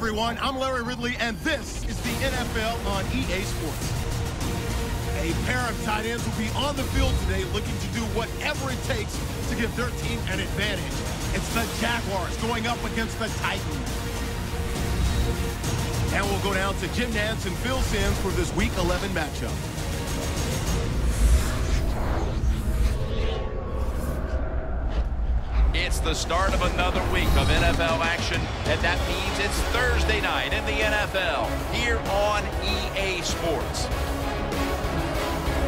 Everyone. I'm Larry Ridley, and this is the NFL on EA Sports. A pair of tight ends will be on the field today looking to do whatever it takes to give their team an advantage. It's the Jaguars going up against the Titans. And we'll go down to Jim Nantz and Phil Simms for this Week 11 matchup. The start of another week of NFL action, and that means it's Thursday night in the NFL here on EA Sports.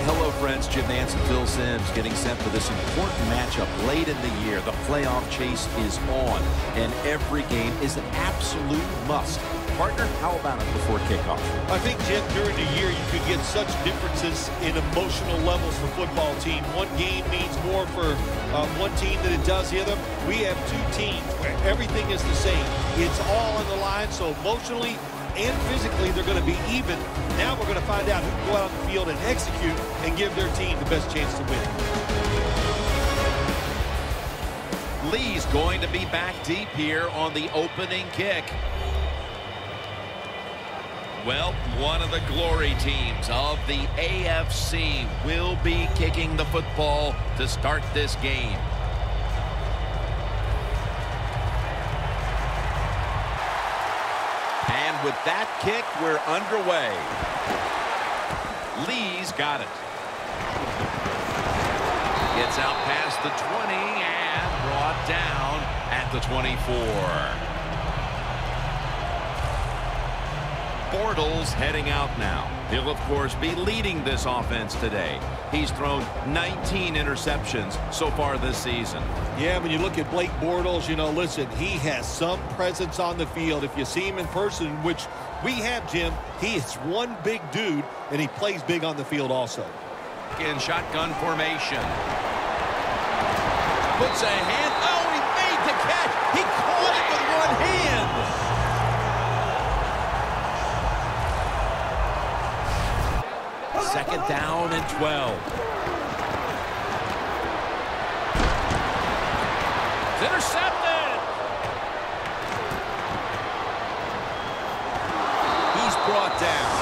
Hello, friends. Jim Nantz and Phil Simms getting set for this important matchup late in the year. The playoff chase is on, and every game is an absolute must. Partner, how about it before kickoff? I think, Jim, during the year, you could get such differences in emotional levels for football team. One game means more for uh, one team than it does the other. We have two teams where everything is the same. It's all on the line, so emotionally and physically they're going to be even. Now we're going to find out who can go out on the field and execute and give their team the best chance to win. Lee's going to be back deep here on the opening kick. Well, one of the glory teams of the AFC will be kicking the football to start this game. And with that kick, we're underway. Lee's got it. Gets out past the 20 and brought down at the 24. Bortles heading out now. He'll, of course, be leading this offense today. He's thrown 19 interceptions so far this season. Yeah, when you look at Blake Bortles, you know, listen, he has some presence on the field. If you see him in person, which we have, Jim, he is one big dude, and he plays big on the field also. In shotgun formation. Puts a hand. Second down and 12. It's intercepted. He's brought down.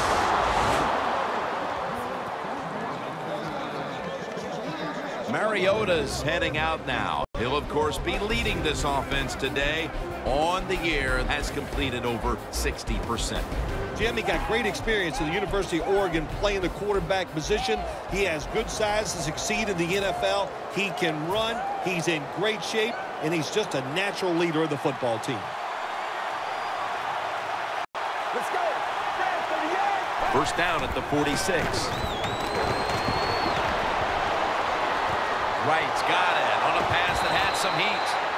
Mariota's heading out now. He'll, of course, be leading this offense today. On the year, has completed over 60%. Jimmy got great experience at the University of Oregon playing the quarterback position. He has good size to succeed in the NFL. He can run. He's in great shape, and he's just a natural leader of the football team. Let's go. First down at the 46. Wright's got it on a pass that had some heat.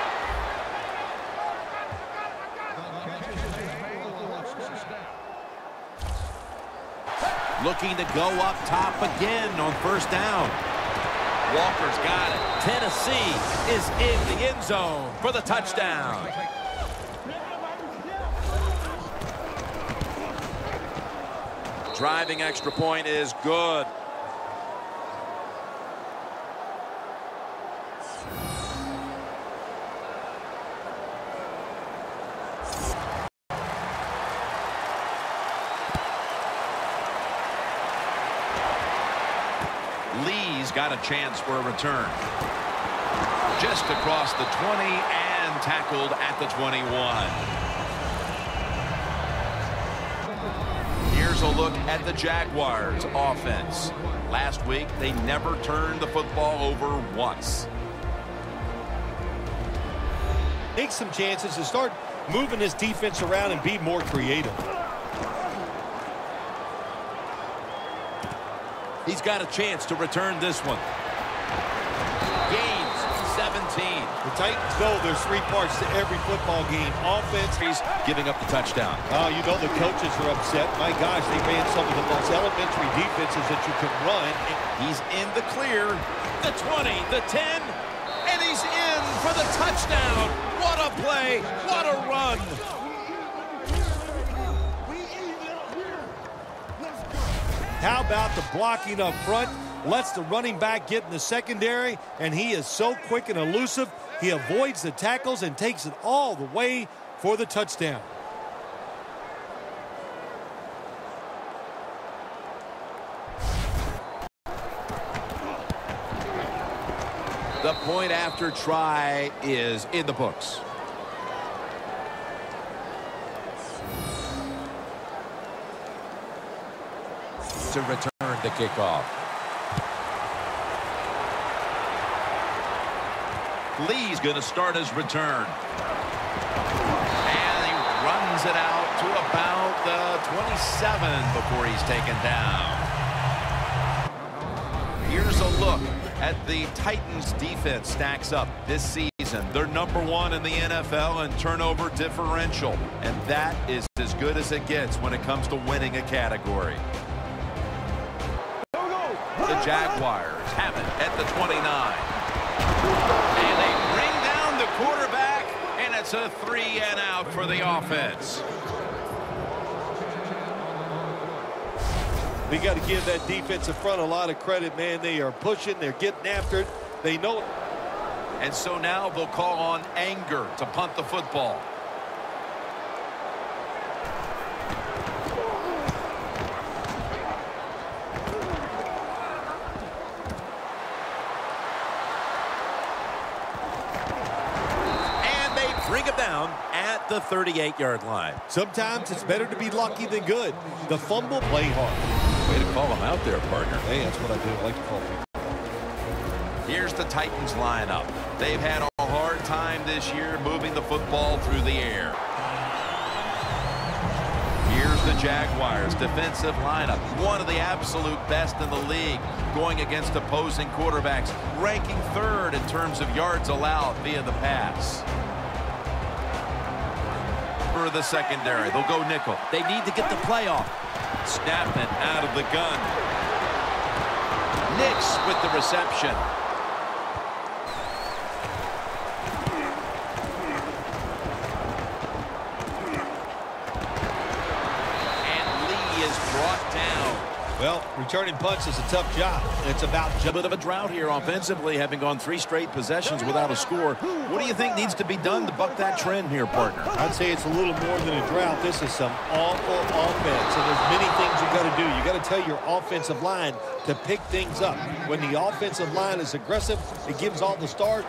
Looking to go up top again on first down. Walker's got it. Tennessee is in the end zone for the touchdown. Driving extra point is good. Chance for a return. Just across the 20 and tackled at the 21. Here's a look at the Jaguars offense. Last week, they never turned the football over once. Take some chances and start moving this defense around and be more creative. Got a chance to return this one. Gains 17. The Titans know there's three parts to every football game. Offense. He's giving up the touchdown. Oh, you know the coaches are upset. My gosh, they ran some of the most elementary defenses that you can run. He's in the clear. The 20, the 10, and he's in for the touchdown. What a play. What a run. How about the blocking up front? Lets the running back get in the secondary, and he is so quick and elusive. He avoids the tackles and takes it all the way for the touchdown. The point after try is in the books. To return the kickoff. Lee's going to start his return. And he runs it out to about the 27 before he's taken down. Here's a look at the Titans defense stacks up this season. They're number one in the NFL in turnover differential, and that is as good as it gets when it comes to winning a category. The Jaguars have it at the 29. And they bring down the quarterback, and it's a three and out for the offense. We got to give that defensive front a lot of credit, man. They are pushing. They're getting after it. They know it. And so now they'll call on anger to punt the football. And they bring him down at the 38-yard line. Sometimes it's better to be lucky than good. The fumble, play hard. Way to call him out there, partner. Hey, that's what I do. I like to call people. Here's the Titans lineup. They've had a hard time this year moving the football through the air. Here's the Jaguars defensive lineup. One of the absolute best in the league going against opposing quarterbacks, ranking third in terms of yards allowed via the pass. For the secondary, they'll go nickel. They need to get the play off. Snapping out of the gun. Nix with the reception. And Lee is brought down. Well, returning punts is a tough job. It's about A bit of a drought here offensively, having gone three straight possessions without a score. What do you think needs to be done to buck that trend here, partner? I'd say it's a little more than a drought. This is some awful offense, and there's many things you got to do. You got to tell your offensive line to pick things up. When the offensive line is aggressive, it gives all the start.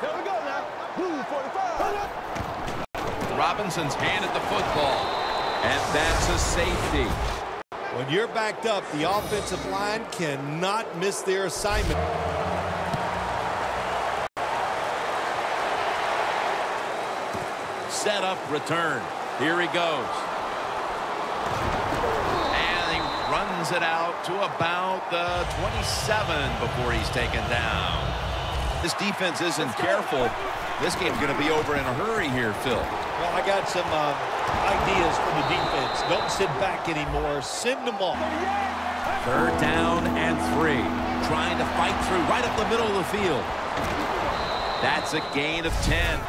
Here we go now. Robinson's handed the football. And that's a safety. When you're backed up, the offensive line cannot miss their assignment. Set up return. Here he goes. And he runs it out to about the 27 before he's taken down. This defense isn't careful. This game's going to be over in a hurry here, Phil. Well, I got some uh, ideas for the defense. Don't sit back anymore. Send them off. Third down and three. Trying to fight through right up the middle of the field. That's a gain of 10.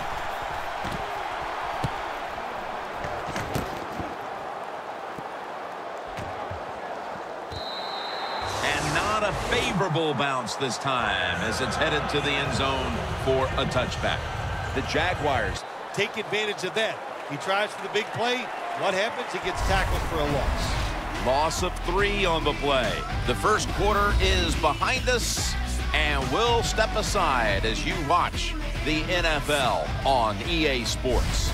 And not a favorable bounce this time as it's headed to the end zone for a touchback. The Jaguars Take advantage of that. He tries for the big play. What happens? He gets tackled for a loss. Loss of three on the play. The first quarter is behind us, and we'll step aside as you watch the NFL on EA Sports.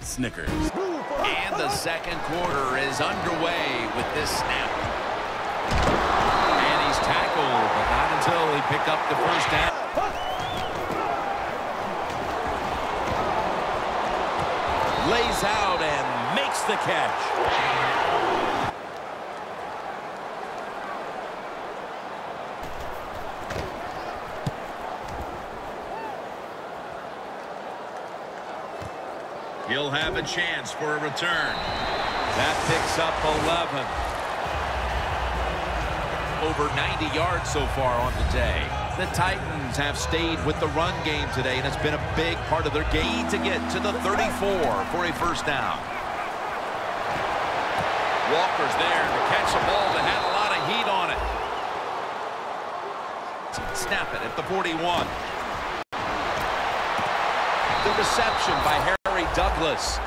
Snickers. And the second quarter is underway with this snap. And he's tackled, but not until he picked up the first down. Lays out and makes the catch. He'll have a chance for a return. That picks up 11. Over 90 yards so far on the day. The Titans have stayed with the run game today, and it's been a big part of their game to get to the 34 for a first down. Walker's there to catch the ball that had a lot of heat on it. Snap it at the 41. The reception by Harry Douglas.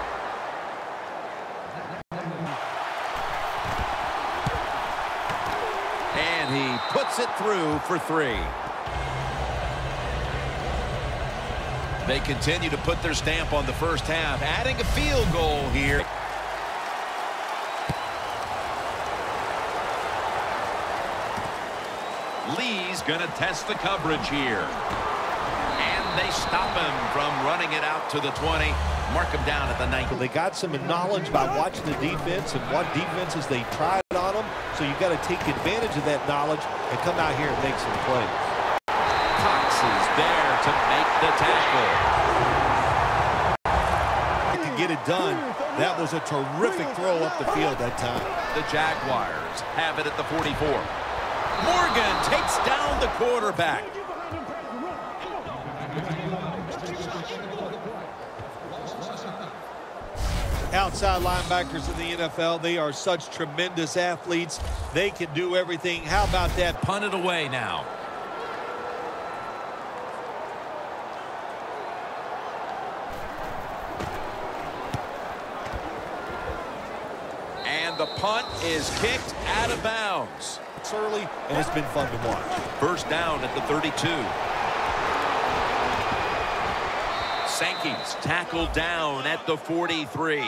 And he puts it through for three. They continue to put their stamp on the first half, adding a field goal here. Lee's going to test the coverage here. And they stop him from running it out to the 20. Mark him down at the 19. They got some knowledge by watching the defense and what defenses they tried on them. So you've got to take advantage of that knowledge and come out here and make some plays. There to make the tackle. To get it done, that was a terrific throw up the field that time. The Jaguars have it at the 44. Morgan takes down the quarterback. Outside linebackers in the NFL, they are such tremendous athletes. They can do everything. How about that? Punt it away now. And the punt is kicked out of bounds. It's early, and it's been fun to watch. First down at the 32. Sankey's tackled down at the 43.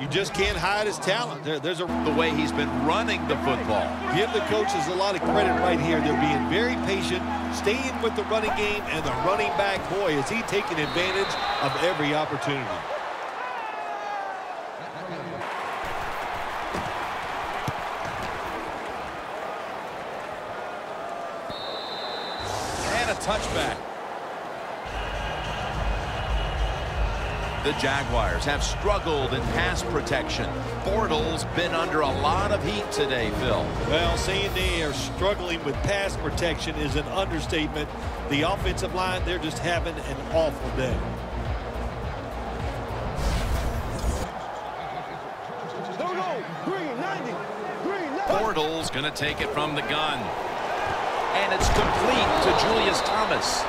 You just can't hide his talent. There, there's a The way he's been running the football. give the coaches a lot of credit right here. They're being very patient, staying with the running game, and the running back, boy, is he taking advantage of every opportunity. And a touchback. The Jaguars have struggled in pass protection. Bortles been under a lot of heat today, Phil. Well, saying they are struggling with pass protection is an understatement. The offensive line, they're just having an awful day. Bortles going to take it from the gun. And it's complete to Julius Thomas.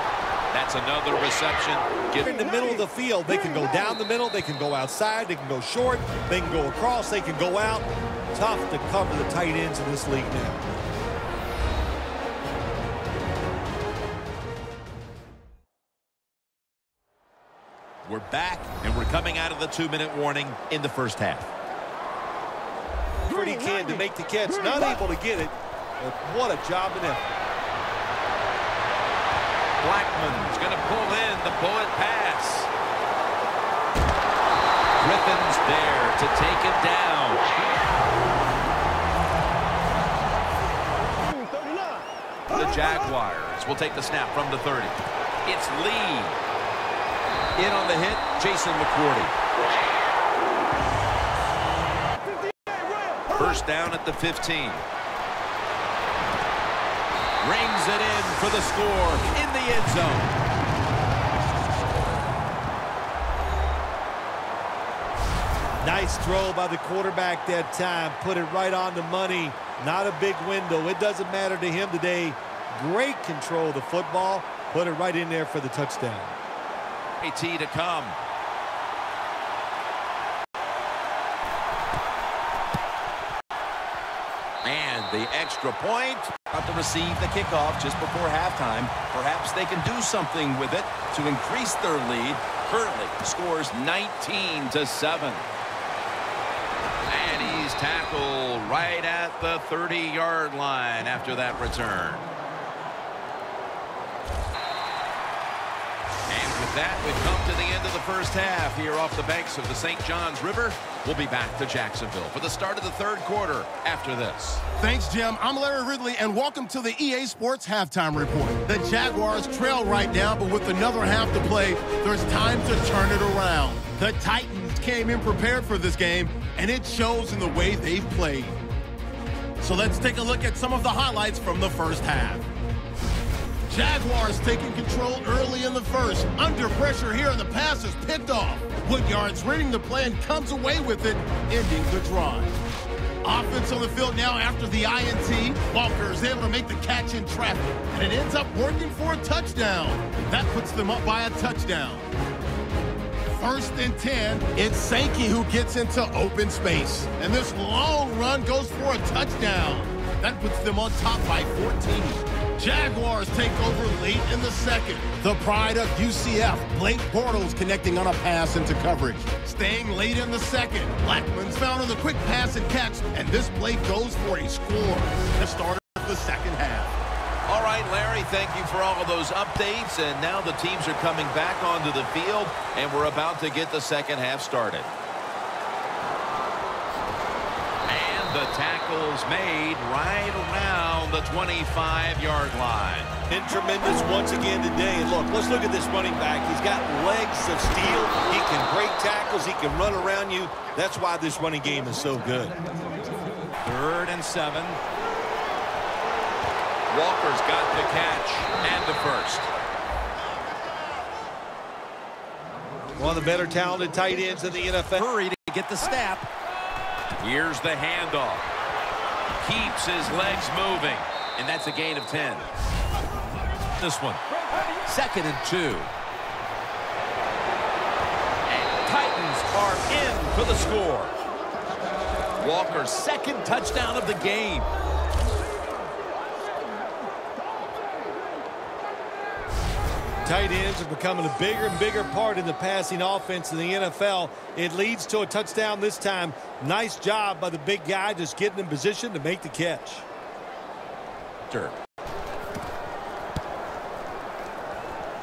That's another reception. Give In the middle of the field, they can go down the middle, they can go outside, they can go short, they can go across, they can go out. Tough to cover the tight ends in this league now. We're back, and we're coming out of the two-minute warning in the first half. Pretty can to make the catch, not able to get it, but what a job and effort. Blackman's going to pull in the bullet pass. Griffin's there to take it down. The Jaguars will take the snap from the 30. It's Lee. In on the hit, Jason McCourty. First down at the 15. Rings it in for the score in the end zone. Nice throw by the quarterback that time. Put it right on the money. Not a big window. It doesn't matter to him today. Great control of the football. Put it right in there for the touchdown. AT to come. And the extra point. About to receive the kickoff just before halftime. Perhaps they can do something with it to increase their lead. Currently scores 19 to 7. And he's tackled right at the 30-yard line after that return. And with that, we've come to the end of the first half here off the banks of the St. Johns River. We'll be back to Jacksonville for the start of the third quarter after this. Thanks, Jim. I'm Larry Ridley, and welcome to the EA Sports Halftime Report. The Jaguars trail right now, but with another half to play, there's time to turn it around. The Titans came in prepared for this game, and it shows in the way they've played. So let's take a look at some of the highlights from the first half. Jaguars taking control early in the first. Under pressure here, and the pass is picked off. Woodyard's reading the play and comes away with it, ending the drive. Offense on the field now after the INT. Walker is able to make the catch in traffic, and it ends up working for a touchdown. That puts them up by a touchdown. First and 10, it's Sankey who gets into open space. And this long run goes for a touchdown. That puts them on top by 14. Jaguars take over late in the second. The pride of UCF, Blake Bortles connecting on a pass into coverage. Staying late in the second, Blackman's found on the quick pass and catch, and this play goes for a score. The start of the second half. All right, Larry, thank you for all of those updates. And now the teams are coming back onto the field, and we're about to get the second half started. And the tackle's made right around the 25-yard line. And tremendous once again today. And look, let's look at this running back. He's got legs of steel. He can break tackles. He can run around you. That's why this running game is so good. Third and seven. Walker's got the catch and the first. One of the better talented tight ends in the NFL. Hurry to get the snap. Here's the handoff. Keeps his legs moving. And that's a gain of 10. This one. Second and two. And Titans are in for the score. Walker's second touchdown of the game. Tight ends are becoming a bigger and bigger part in the passing offense in the NFL. It leads to a touchdown this time. Nice job by the big guy just getting in position to make the catch. Sure.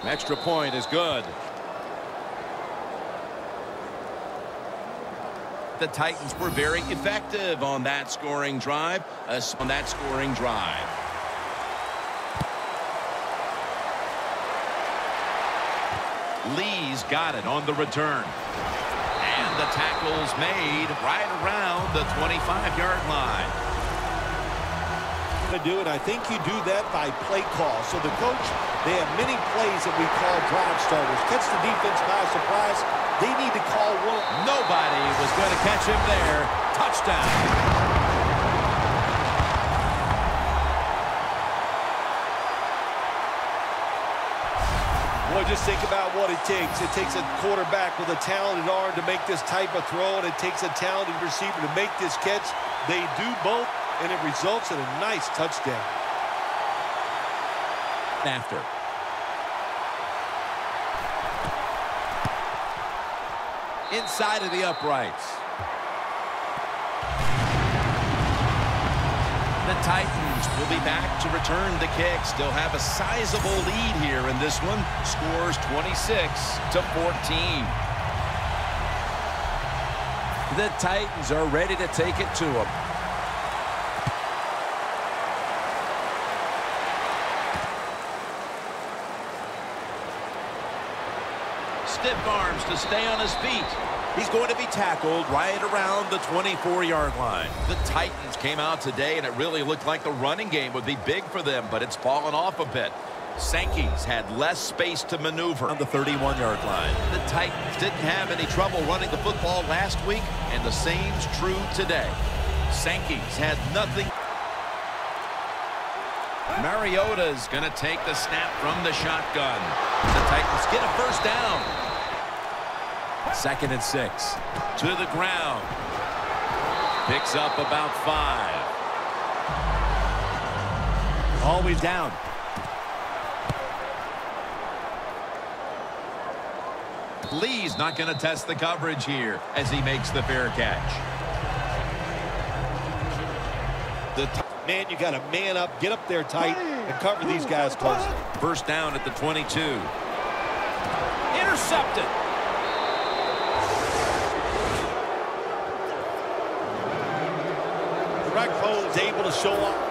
Extra point is good. The Titans were very effective on that scoring drive. Uh, on that scoring drive. Lee's got it on the return. And the tackle's made right around the 25-yard line. To do it, I think you do that by play call. So the coach, they have many plays that we call drive starters. Catch the defense by surprise. They need to call one. Nobody was going to catch him there. Touchdown. Just think about what it takes. It takes a quarterback with a talented arm to make this type of throw, and it takes a talented receiver to make this catch. They do both, and it results in a nice touchdown. After. Inside of the uprights. The Titans will be back to return the kick. Still have a sizable lead here in this one. Scores 26 to 14. The Titans are ready to take it to them. Stiff arms to stay on his feet. He's going to be tackled right around the 24-yard line. The Titans came out today, and it really looked like the running game would be big for them, but it's fallen off a bit. Sankey's had less space to maneuver on the 31-yard line. The Titans didn't have any trouble running the football last week, and the same's true today. Sankey's had nothing. Mariota's going to take the snap from the shotgun. The Titans get a first down. Second and six. To the ground. Picks up about five. Always down. Lee's not going to test the coverage here as he makes the fair catch. The man, you got to man up, get up there tight, and cover these guys close. First down at the 22. Intercepted. Cole is able to show up.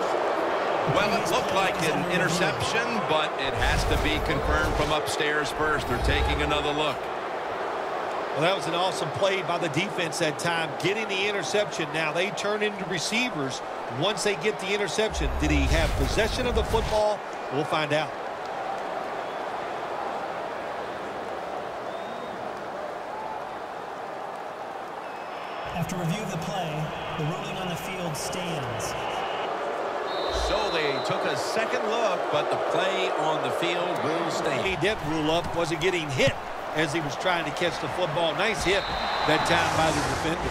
Well, it looked like an interception, but it has to be confirmed from upstairs first. They're taking another look. Well, that was an awesome play by the defense that time, getting the interception. Now they turn into receivers once they get the interception. Did he have possession of the football? We'll find out. After review of the play, the ruling on the field stands. So they took a second look, but the play on the field will stand. He did rule up. Was he getting hit as he was trying to catch the football? Nice hit that time by the defender.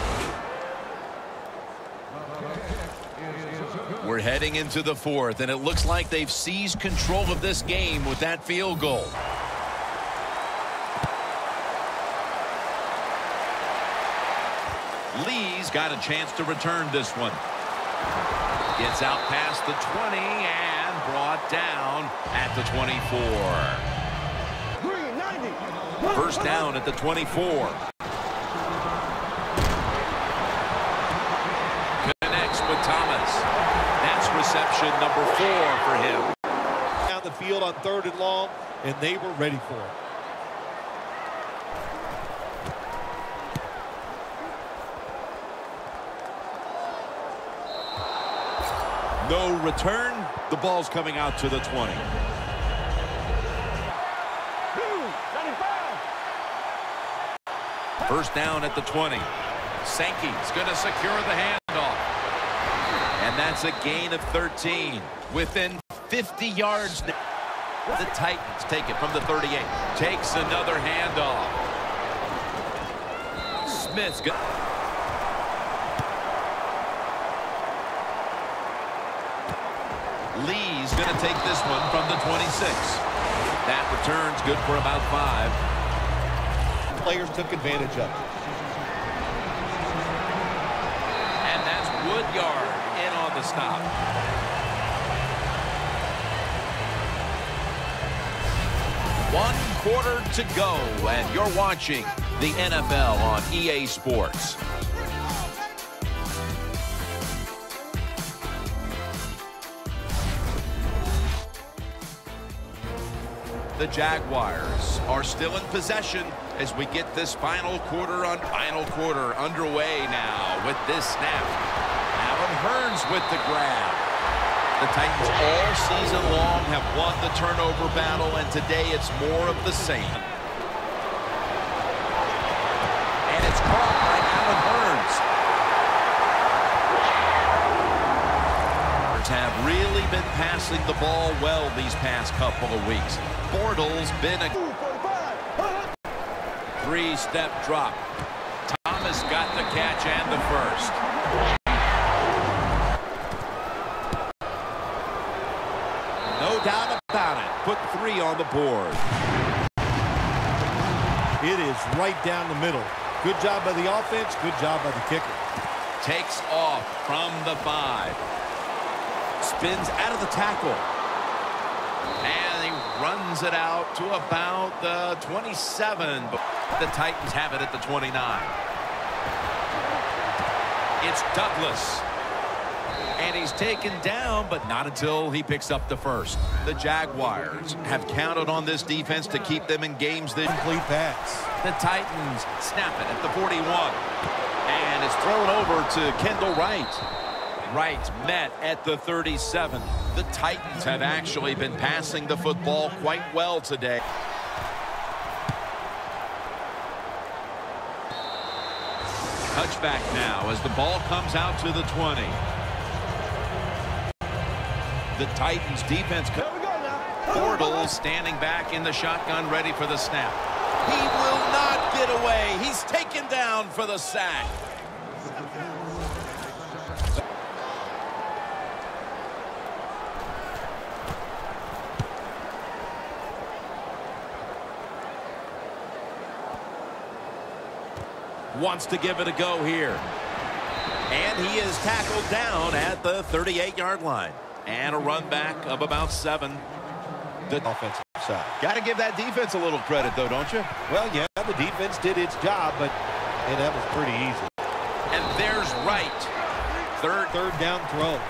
We're We're heading into the fourth, and it looks like they've seized control of this game with that field goal. Lee's got a chance to return this one. Gets out past the 20 and brought down at the 24. First down at the 24. Connects with Thomas. That's reception number four for him. Down the field on third and long, and they were ready for it. No return. The ball's coming out to the 20. First down at the 20. Sankey's going to secure the handoff. And that's a gain of 13. Within 50 yards now. The Titans take it from the 38. Takes another handoff. Smith's got... Lee's going to take this one from the 26. That return's good for about five. Players took advantage of it. And that's Woodyard in on the stop. One quarter to go, and you're watching the NFL on EA Sports. The Jaguars are still in possession as we get this final quarter on final quarter underway now with this snap. Allen Hurns with the grab. The Titans all season long have won the turnover battle, and today it's more of the same. And it's caught by Allen Hurns. have really been passing the ball well these past couple of weeks. Bortles been a three-step drop. Thomas got the catch and the first. No doubt about it. Put three on the board. It is right down the middle. Good job by the offense. Good job by the kicker. Takes off from the five. Spins out of the tackle. And he runs it out to about the 27. But the Titans have it at the 29. It's Douglas. And he's taken down, but not until he picks up the first. The Jaguars have counted on this defense to keep them in games that complete pass. The Titans snap it at the 41. And it's thrown over to Kendall Wright. Wright met at the 37. The Titans have actually been passing the football quite well today. Touchback now as the ball comes out to the 20. The Titans defense. Bortles standing back in the shotgun ready for the snap. He will not get away. He's taken down for the sack. Wants to give it a go here. And he is tackled down at the 38-yard line. And a run back of about seven. The offensive side. Got to give that defense a little credit, though, don't you? Well, yeah, the defense did its job, but and that was pretty easy. And there's Wright. Third, third down throw.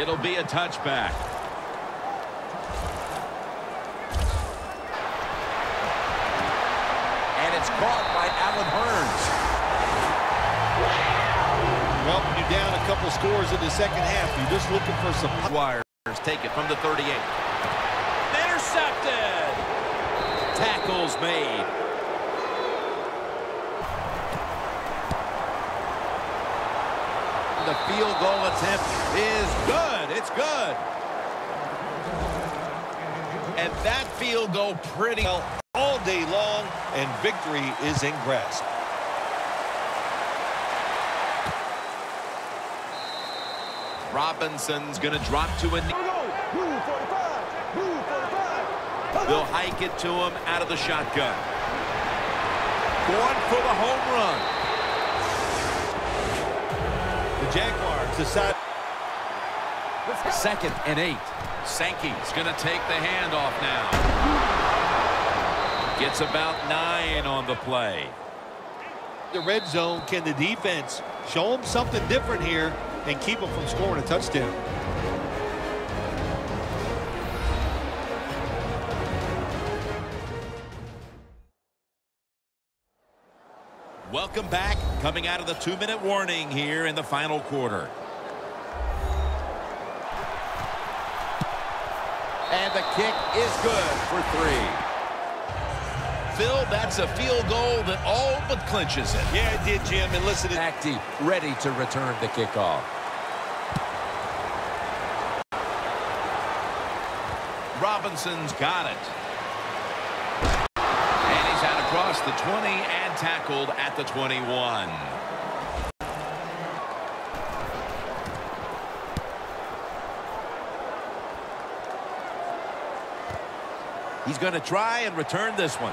It'll be a touchback. It's caught by Allen Hurns. Well, when you're down a couple scores in the second half, you're just looking for some... Wires take it from the 38. Intercepted! Tackles made. The field goal attempt is good. It's good. And that field goal pretty well all day long, and victory is in grasp. Robinson's going to drop to a knee. They'll hike it to him out of the shotgun. Going for the home run. The Jaguars decide. Second and eight. Sankey's going to take the handoff now. Gets about nine on the play. The red zone, can the defense show them something different here and keep them from scoring a touchdown? Welcome back. Coming out of the two-minute warning here in the final quarter. And the kick is good for three. Phil, that's a field goal that all but clinches it. Yeah, it did, Jim. And listen, Acti ready to return the kickoff. Robinson's got it. And he's out across the 20 and tackled at the 21. He's going to try and return this one.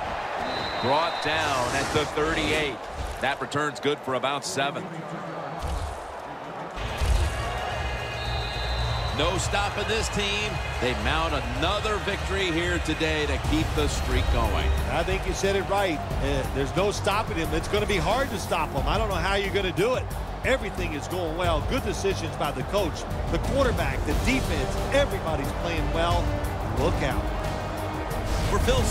Brought down at the 38. That return's good for about seven. No stopping this team. They mount another victory here today to keep the streak going. I think you said it right. Uh, there's no stopping him. It's going to be hard to stop him. I don't know how you're going to do it. Everything is going well. Good decisions by the coach, the quarterback, the defense. Everybody's playing well. Look out. For Phil Simms.